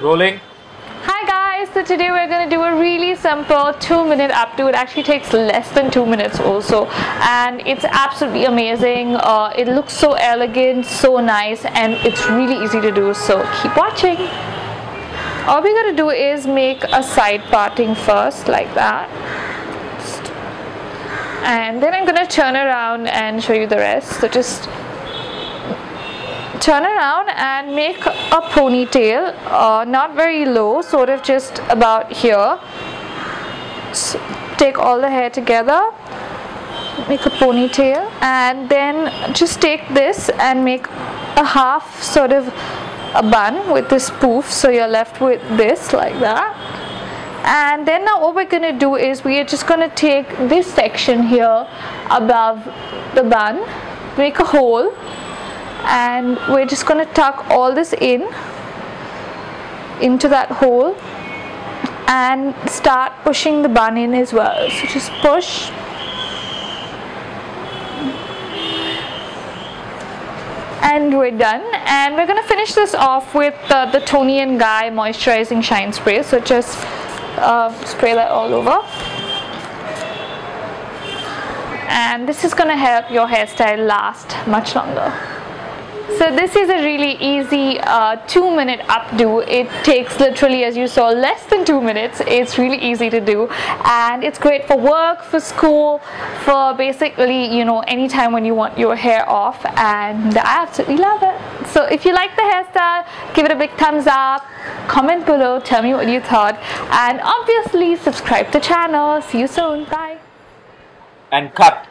Rolling. Hi guys, so today we're going to do a really simple 2 minute updo. It actually takes less than 2 minutes also and it's absolutely amazing. Uh, it looks so elegant, so nice and it's really easy to do so keep watching. All we're going to do is make a side parting first like that and then I'm going to turn around and show you the rest. So just turn around and make a ponytail uh, not very low sort of just about here. So take all the hair together make a ponytail and then just take this and make a half sort of a bun with this poof so you're left with this like that. And then now what we're going to do is we are just going to take this section here above the bun make a hole and we're just going to tuck all this in into that hole and start pushing the bun in as well. So just push. And we're done. And we're going to finish this off with uh, the Toni & Guy moisturizing shine spray. So just uh, spray that all over. And this is going to help your hairstyle last much longer so this is a really easy uh, two minute updo. It takes literally as you saw less than two minutes. It's really easy to do and it's great for work, for school, for basically you know anytime when you want your hair off and I absolutely love it. So if you like the hairstyle, give it a big thumbs up, comment below, tell me what you thought and obviously subscribe to the channel. See you soon. Bye. And cut.